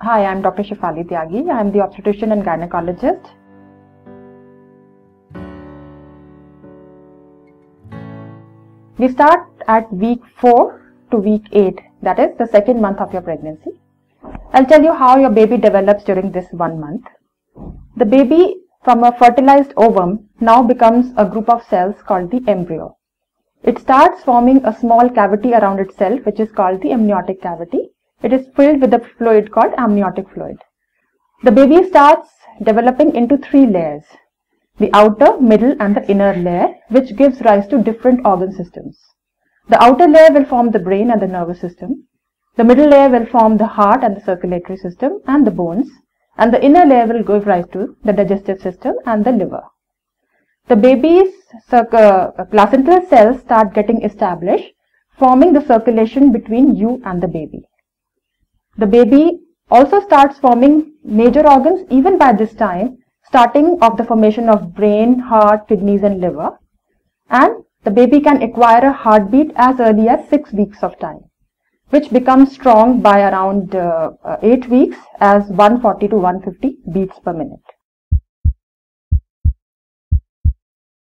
Hi, I'm Dr. Shefali Tyagi. I'm the obstetrician and gynecologist. We start at week 4 to week 8, that is the second month of your pregnancy. I'll tell you how your baby develops during this one month. The baby from a fertilized ovum now becomes a group of cells called the embryo. It starts forming a small cavity around itself which is called the amniotic cavity. It is filled with a fluid called amniotic fluid. The baby starts developing into three layers the outer, middle and the inner layer which gives rise to different organ systems. The outer layer will form the brain and the nervous system. The middle layer will form the heart and the circulatory system and the bones and the inner layer will give rise to the digestive system and the liver. The baby's uh, placental cells start getting established forming the circulation between you and the baby. The baby also starts forming major organs even by this time starting of the formation of brain, heart, kidneys and liver. And the baby can acquire a heartbeat as early as 6 weeks of time, which becomes strong by around uh, uh, 8 weeks as 140 to 150 beats per minute.